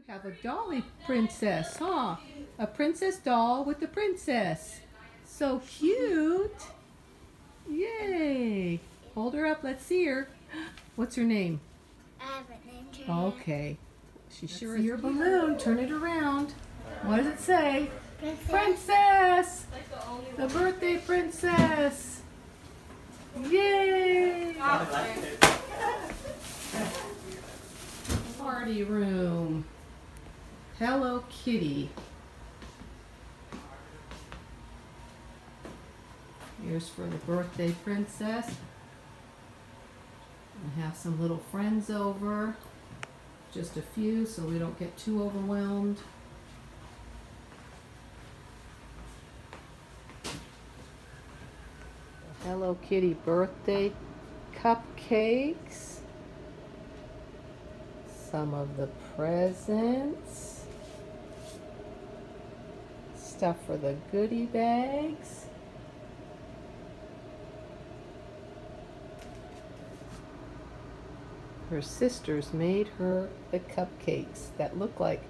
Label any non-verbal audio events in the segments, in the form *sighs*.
You have a dolly princess, huh? A princess doll with a princess. So cute. Yay. Hold her up. Let's see her. *gasps* What's her name? Okay. She sure is. your balloon. Turn it around. What does it say? Princess! The birthday princess! Yay! *laughs* Party room. Hello Kitty. Here's for the birthday princess. We have some little friends over. Just a few so we don't get too overwhelmed. Hello Kitty birthday cupcakes. Some of the presents. Stuff for the goodie bags. Her sisters made her the cupcakes that look like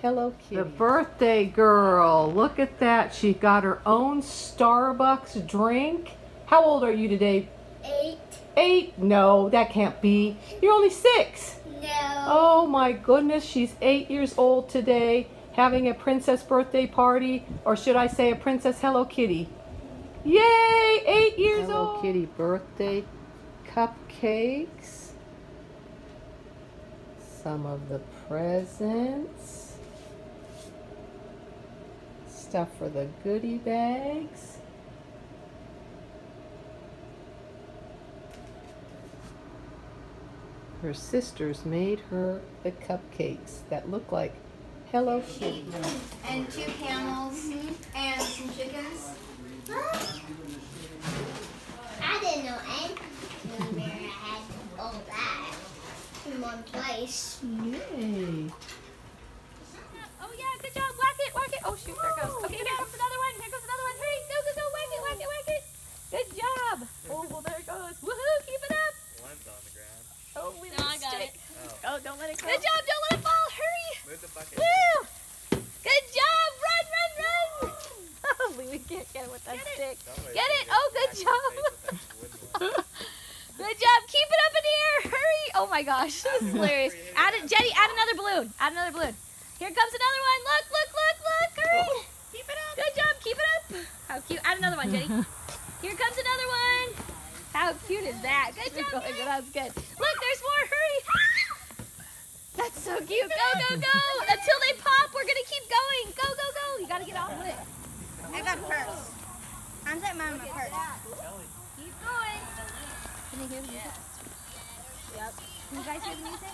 Hello Kitty. The birthday girl. Look at that. She got her own Starbucks drink. How old are you today? Eight. Eight? No, that can't be. You're only six. No. Oh my goodness, she's eight years old today, having a princess birthday party, or should I say a princess Hello Kitty? Yay, eight years Hello old. Hello Kitty birthday cupcakes. Some of the presents. Stuff for the goodie bags. Her sisters made her the cupcakes that look like Hello sheep. And two camels and some chickens. I didn't know anything there had all that in one place. Yay. Oh yeah, good job. Whack it, whack it. Oh shoot, there it goes. Okay, here comes another one. Here goes another one. Hurry, go, go, go. Whack it, whack it, whack it. Good job. Oh, well, there it goes. Woohoo, keep it up. One's on the ground. Oh, we No, I got stick. it. Oh, don't let it go. Good job, don't let it fall. Hurry. Move the bucket. Woo! Good job. Run, run, run. Oh, we can't get it with that stick. Don't worry, Get you it. can Oh, good smack your job. face with that wooden one. Good job. Keep it up in the air. Hurry. Oh my gosh, this is *laughs* hilarious. Add it, Jenny. Add another balloon. Add another balloon. Here comes another one. Look, look, look, look. Hurry. Keep it up. Good job. Keep it up. How cute. Add another one, Jenny. *laughs* Here comes another one. How cute is that? Good job. Jenny. That's good. Look, there's more. Hurry. *laughs* That's so cute. Go, go, go. Until they pop, we're going to keep going. Go, go, go. You got to get off of it. I got purse. I'm setting mine in my purse. Keep going. Can you hear the music? Yep. Can you guys hear the music?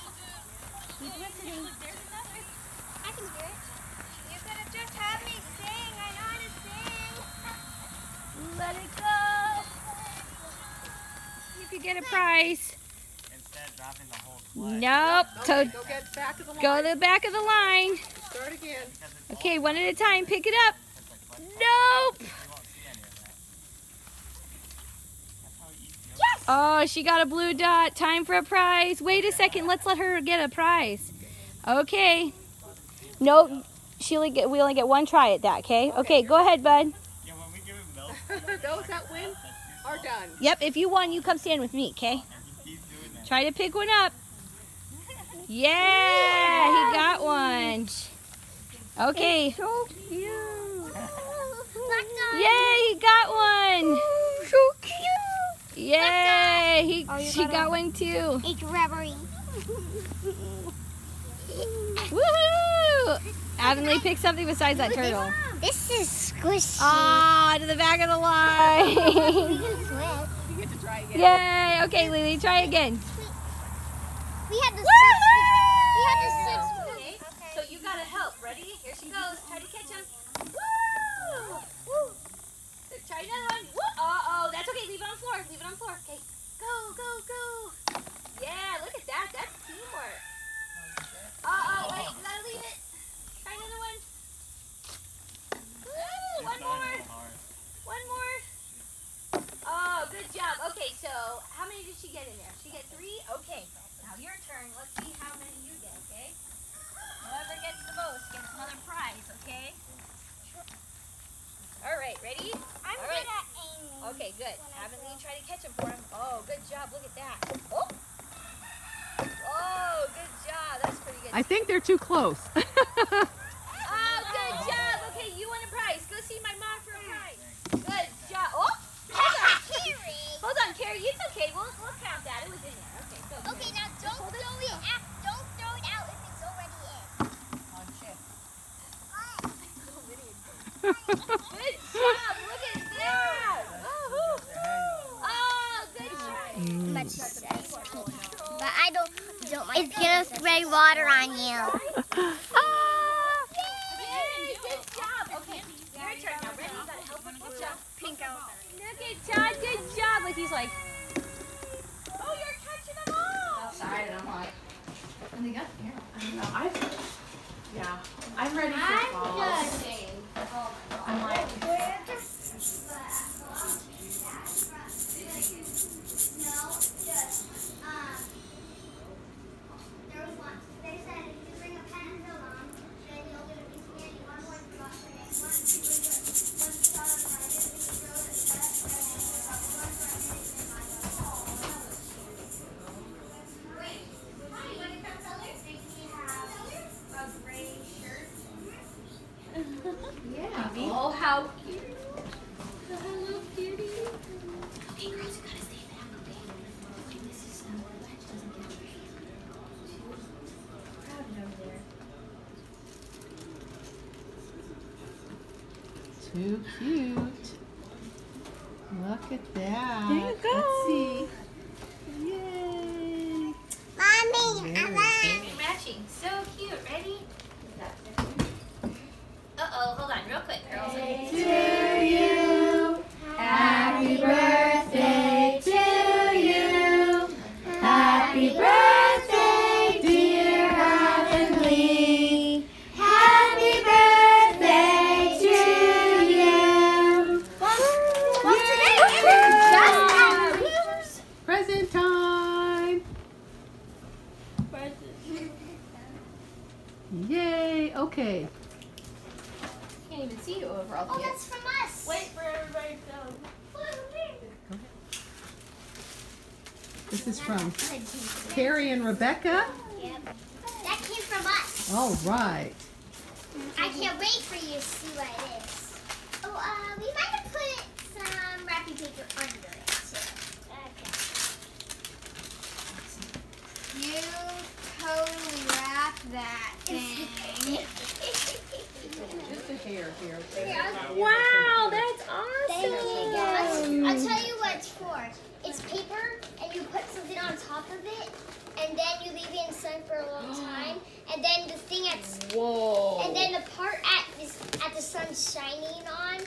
Keep listening. I can hear it. You could have just had me sing. I know how to sing. Let it go. You could get a prize. Instead dropping the whole clutch. Nope. So go get back of the go to the back of the line. Start again. Okay, one at a time. Pick it up. Nope. You won't see any of that. That's how easy it is. Oh, she got a blue dot. Time for a prize. Wait a second. Let's let her get a prize. Okay. Nope. She only get, we only get one try at that, okay? Okay, go ahead, bud. Yeah, when we give him milk, *laughs* Those that win are done. Yep, if you won, you come stand with me, okay? he keeps doing that. Try to pick one up. *laughs* Yeah, he got one. Okay. So cute. Yay, he got one. So cute. Yay, he, Oh, she got got one too. It's rubbery. Woohoo! Avonlea, pick something besides that turtle. This is squishy. Ah, to the back of the line. *laughs* we can *laughs* switch. You get to try again. Yay! Okay, Lily, try again. We had to switch. We had to switch. So you gotta help. Ready? Here she goes. Try to catch him. Woo! Woo! So try another one. Woo! Uh oh, that's okay. Leave it on the floor. Leave it on floor. Okay. Go, go, go. Yeah, look at that. That's teamwork. Uh oh, wait. You gotta leave it. Try another one. one more. One more. Oh, good job. Okay, so how many did she get in there? She get three? Okay. Now your turn. Let's see how many you get, okay? Whoever gets the most gets another prize, okay? All right, ready? I'm All good right. at aiming. Okay, good. Have Lee try to catch him for him. Oh, good job. Look at that. Oh. Oh, good job. That's pretty good. I think they're too close. *laughs* Oh, good job. Okay, you won a prize. Go see my mom for a hmm. prize. Good job. Oh, hold on. *laughs* Carrie. Hold on, Carrie. It's okay. We'll, we'll count that. It was in there. Okay, so. Okay, now don't throw it out. Don't throw it out if it's already in. Oh, good *laughs* job. Look at that. Oh, good job. Much But I don't. don't it's gonna spray water on you. Yay, good job. Okay, your turn now. Ready? You gotta help him. Good job. Pink out. Look at Todd. Good job. Like he's like, oh, you're catching them all. outside and I'm like, and they got here. I don't know. I, yeah, I'm ready for fall. Oh I'm like, Too cute. Look at that. There you go. Let's see. *laughs* Yay. Okay. Can't even see you over all the Oh, the that's from us. Wait for everybody to go. This is from Carrie and Rebecca. Yep. That came from us. All right. I can't wait for you to see what it is. Oh, uh, we might have put some wrapping paper under it. too. You totally wrapped that thing. Just a hair here. Wow, that's Thank awesome. you guys. I'll tell you what it's for. It's paper, and you put something on top of it, and then you leave it in sun for a long time, and then the thing that's Whoa. And then the part at this at the sun shining on,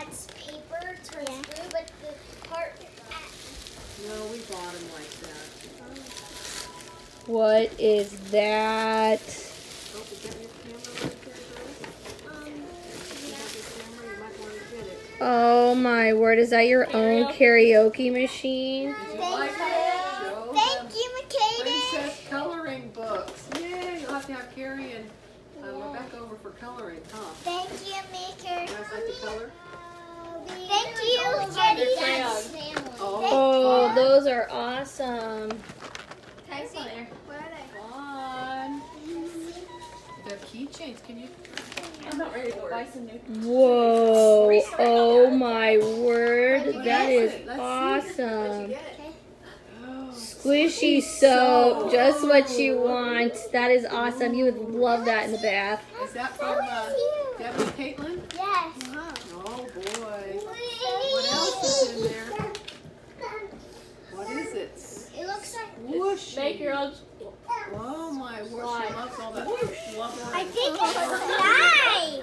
at paper turns blue, but the part at No, we bought them like that. What is that? Oh, is that your camera right there, Grace? um You have your camera, you might want to get it. Oh my word, is that your own karaoke machine? Thank you. that? Thank you, Makeda. Princess coloring books. Yay! You'll have to have Carrie and uh, Rebecca over for coloring, huh? Thank you, Maker. You guys like to color? Thank you, Jenny. Oh, those are awesome. Where are they? Fun. The. Can you? I'm not ready to go buy some new. Whoa. Oh my word. That Let's is see. Let's see. awesome. Oh, Squishy soap, just what you want. That is awesome. You would love that in the bath. is that from uh, Debbie Caitlin? Yes. Oh boy. What else is in there? What is it? It looks like. Whoosh. Make your own. Oh my word, she loves all that blubber. I think it's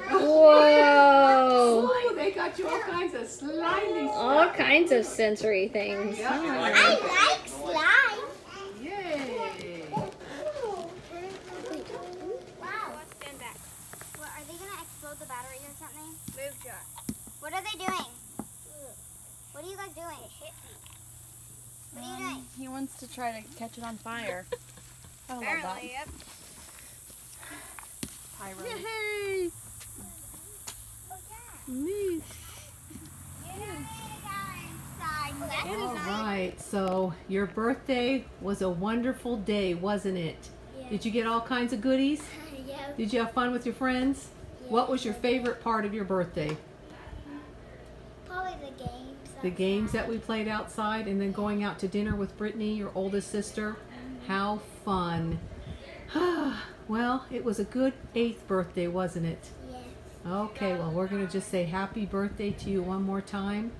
slime. Whoa. Oh, they got you all kinds of slimy All kinds of sensory things. Yeah. I like slime. Yay. Wow. Stand back. What, are they gonna explode the battery or something? Move What are they doing? What are you guys doing? What are you doing? Um, He wants to try to catch it on fire. *laughs* I love that. yep. Yay! Me. All right, so your birthday was a wonderful day, wasn't it? Yeah. Did you get all kinds of goodies? *laughs* yeah. Did you have fun with your friends? Yeah. What was your favorite part of your birthday? Probably the games. The games that we played outside and then going out to dinner with Brittany, your oldest sister. How fun. *sighs* well, it was a good eighth birthday, wasn't it? Yes. Okay, well, we're going to just say happy birthday to you one more time.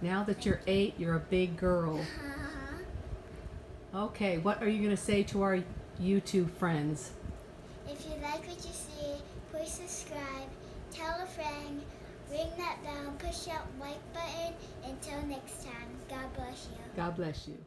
Now that you're eight, you're a big girl. Uh-huh. Okay, what are you going to say to our YouTube friends? If you like what you see, please subscribe, tell a friend, ring that bell, push that like button. Until next time, God bless you. God bless you.